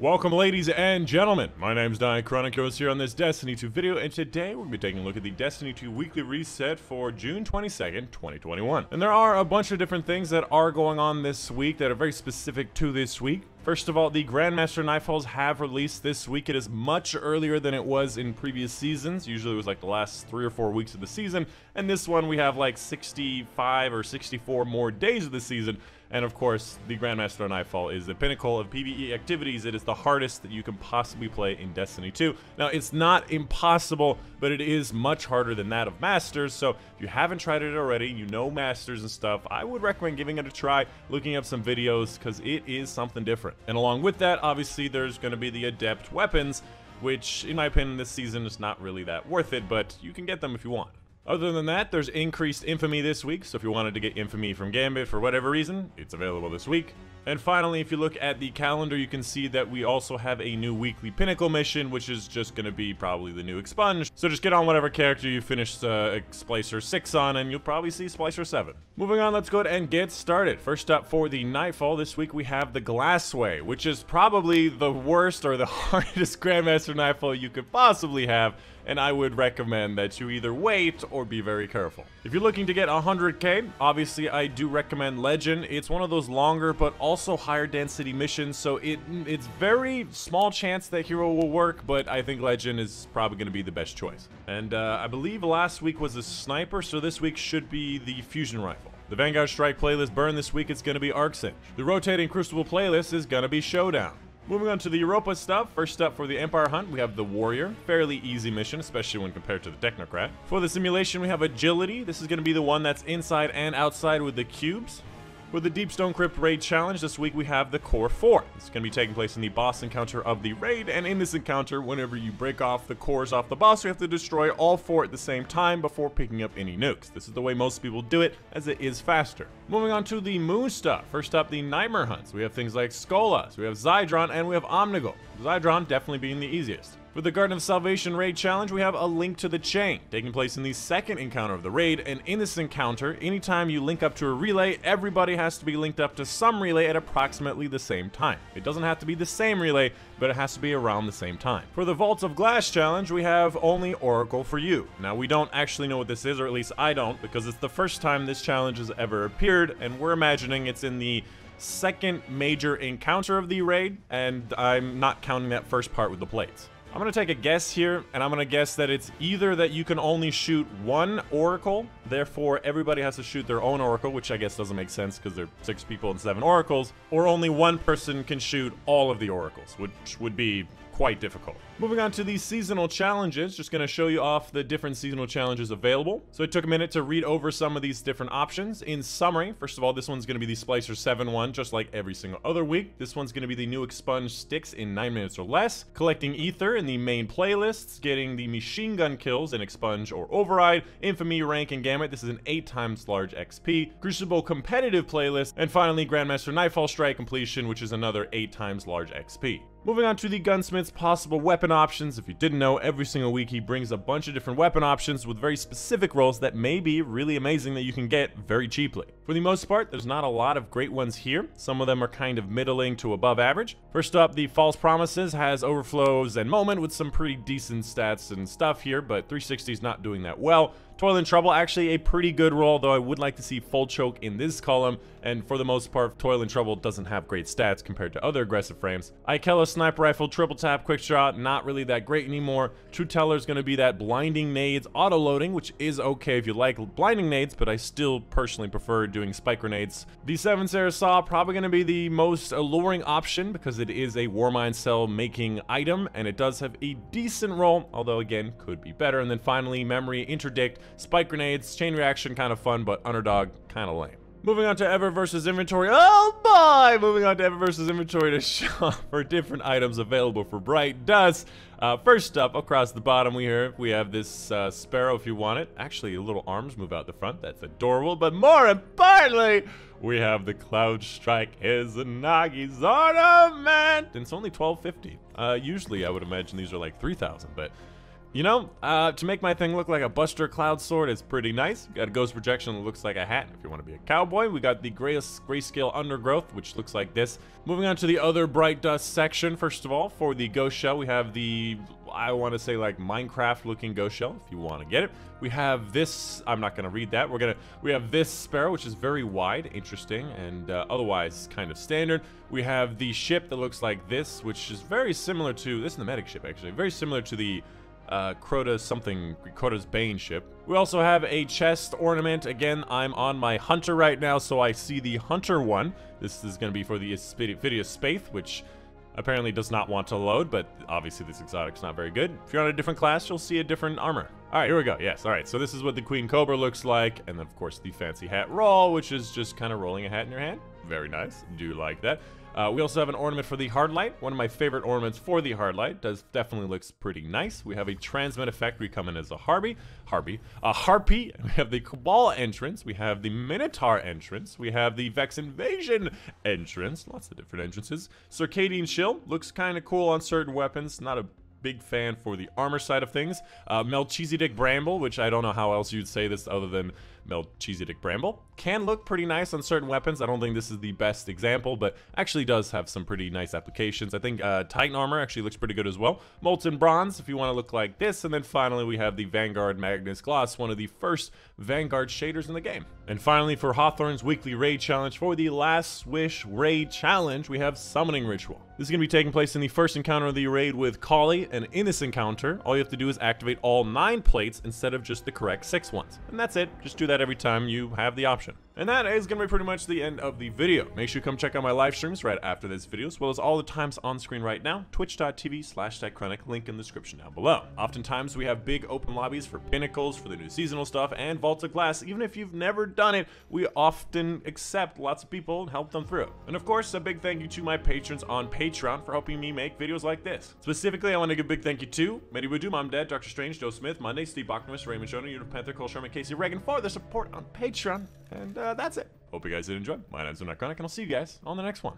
Welcome ladies and gentlemen, my name is Dychronic here on this Destiny 2 video, and today we're going to be taking a look at the Destiny 2 weekly reset for June 22nd, 2021. And there are a bunch of different things that are going on this week that are very specific to this week. First of all, the Grandmaster Nightfalls have released this week. It is much earlier than it was in previous seasons. Usually it was like the last three or four weeks of the season. And this one we have like 65 or 64 more days of the season. And of course, the Grandmaster Nightfall is the pinnacle of PvE activities. It is the hardest that you can possibly play in Destiny 2. Now, it's not impossible, but it is much harder than that of Masters. So if you haven't tried it already, you know Masters and stuff, I would recommend giving it a try, looking up some videos, because it is something different. And along with that, obviously, there's going to be the Adept weapons, which, in my opinion, this season is not really that worth it, but you can get them if you want. Other than that, there's increased infamy this week, so if you wanted to get infamy from Gambit for whatever reason, it's available this week. And finally, if you look at the calendar, you can see that we also have a new weekly Pinnacle mission, which is just going to be probably the new Expunge. So just get on whatever character you finished uh, Splicer 6 on, and you'll probably see Splicer 7. Moving on, let's go ahead and get started. First up for the Nightfall, this week we have the Glassway, which is probably the worst or the hardest Grandmaster Nightfall you could possibly have and I would recommend that you either wait or be very careful. If you're looking to get 100k, obviously I do recommend Legend. It's one of those longer but also higher density missions, so it it's very small chance that Hero will work, but I think Legend is probably going to be the best choice. And uh, I believe last week was a Sniper, so this week should be the Fusion Rifle. The Vanguard Strike playlist burn this week, it's going to be Arc. The Rotating Crucible playlist is going to be Showdown. Moving on to the Europa stuff, first up for the Empire Hunt, we have the Warrior. Fairly easy mission, especially when compared to the Technocrat. For the simulation, we have Agility. This is going to be the one that's inside and outside with the cubes. For the Deepstone Crypt Raid Challenge, this week we have the Core 4. It's going to be taking place in the boss encounter of the raid, and in this encounter, whenever you break off the cores off the boss, you have to destroy all four at the same time before picking up any nukes. This is the way most people do it, as it is faster. Moving on to the moon stuff. First up, the Nightmare Hunts. We have things like Skolas, we have Zydron, and we have Omnigul. Zydron definitely being the easiest. For the Garden of Salvation Raid Challenge, we have a link to the chain, taking place in the second encounter of the raid, and in this encounter, anytime you link up to a relay, everybody has to be linked up to some relay at approximately the same time. It doesn't have to be the same relay, but it has to be around the same time. For the Vaults of Glass Challenge, we have only Oracle for you. Now, we don't actually know what this is, or at least I don't, because it's the first time this challenge has ever appeared, and we're imagining it's in the second major encounter of the raid, and I'm not counting that first part with the plates. I'm gonna take a guess here, and I'm gonna guess that it's either that you can only shoot one Oracle, therefore everybody has to shoot their own Oracle, which I guess doesn't make sense because there are six people and seven Oracles, or only one person can shoot all of the Oracles, which would be quite difficult. Moving on to these seasonal challenges, just going to show you off the different seasonal challenges available. So it took a minute to read over some of these different options. In summary, first of all, this one's going to be the Splicer 7-1, just like every single other week. This one's going to be the new Expunge Styx in 9 minutes or less, collecting Ether in the main playlists, getting the machine gun kills in Expunge or Override, Infamy, Rank, and Gambit. This is an 8 times large XP, Crucible competitive playlist, and finally Grandmaster Nightfall Strike completion, which is another 8 times large XP. Moving on to the gunsmith's possible weapon options. If you didn't know, every single week he brings a bunch of different weapon options with very specific roles that may be really amazing that you can get very cheaply. For the most part, there's not a lot of great ones here. Some of them are kind of middling to above average. First up, the False Promises has overflows and moment with some pretty decent stats and stuff here, but 360 is not doing that well. Toil and Trouble, actually a pretty good role, though I would like to see Full Choke in this column, and for the most part, Toil and Trouble doesn't have great stats compared to other aggressive frames. Ikelos Sniper Rifle, Triple Tap, Quick Shot, not really that great anymore. Truthteller is going to be that Blinding Nades auto-loading, which is okay if you like Blinding Nades, but I still personally prefer doing Spike Grenades. The 7 Seraph SAW, probably going to be the most alluring option, because it is a Warmind cell making item, and it does have a decent role, although again, could be better. And then finally, Memory Interdict, Spike grenades, chain reaction kind of fun, but underdog kind of lame. Moving on to Eververse inventory. Oh boy! Moving on to Eververse inventory to shop for different items available for Bright Dust. Uh, first up, across the bottom we have, we have this uh, Sparrow if you want it. Actually, little arms move out the front. That's adorable. But more importantly, we have the Cloud Strike Izanagi's ornament. And it's only 1250. Uh, usually, I would imagine these are like 3000, but You know, uh, to make my thing look like a Buster Cloud sword is pretty nice. Got a ghost projection that looks like a hat if you want to be a cowboy. We got the gray grayscale undergrowth, which looks like this. Moving on to the other bright dust section, first of all, for the ghost shell, we have the, I want to say like Minecraft looking ghost shell, if you want to get it. We have this, I'm not going to read that. We're going to, we have this sparrow, which is very wide, interesting, and uh, otherwise kind of standard. We have the ship that looks like this, which is very similar to, this is the medic ship actually, very similar to the uh, Crota's something, Crota's Bane ship. We also have a chest ornament. Again, I'm on my Hunter right now, so I see the Hunter one. This is going to be for the Ophidia Spathe, which apparently does not want to load, but obviously this exotic's not very good. If you're on a different class, you'll see a different armor. All right, here we go. Yes, all right. So this is what the Queen Cobra looks like, and of course the fancy hat roll, which is just kind of rolling a hat in your hand. Very nice. Do like that. Uh, we also have an ornament for the Hardlight. One of my favorite ornaments for the Hardlight. Does definitely looks pretty nice. We have a transmat effect. We come in as a Harpy. Harpy. A Harpy. We have the Cabal entrance. We have the Minotaur entrance. We have the Vex Invasion entrance. Lots of different entrances. Circadian Chill. Looks kind of cool on certain weapons. Not a big fan for the armor side of things. Uh, Melchizedek Bramble, which I don't know how else you'd say this other than Melchizedek Bramble. Can look pretty nice on certain weapons. I don't think this is the best example, but actually does have some pretty nice applications. I think uh, Titan Armor actually looks pretty good as well. Molten Bronze, if you want to look like this. And then finally, we have the Vanguard Magnus Gloss, one of the first Vanguard shaders in the game. And finally, for Hawthorne's weekly raid challenge, for the Last Wish raid challenge, we have Summoning Ritual. This is going to be taking place in the first encounter of the raid with Kali, and in this encounter, all you have to do is activate all nine plates instead of just the correct six ones. And that's it. Just do that every time you have the option. And that is going to be pretty much the end of the video. Make sure you come check out my live streams right after this video, as well as all the times on screen right now, twitch.tv slash link in the description down below. Oftentimes, we have big open lobbies for Pinnacles, for the new seasonal stuff, and Vault of Glass. Even if you've never done it, we often accept lots of people and help them through. And of course, a big thank you to my patrons on Patreon for helping me make videos like this. Specifically, I want to give a big thank you to Medi Woodoo, Mom Dad, Dr. Strange, Joe Smith, Monday, Steve Bachnerus, Raymond Shona, Unit Panther, Cole Sherman, Casey Reagan for their support on Patreon. And uh, uh, that's it. Hope you guys did enjoy. My name's Chronic, and I'll see you guys on the next one.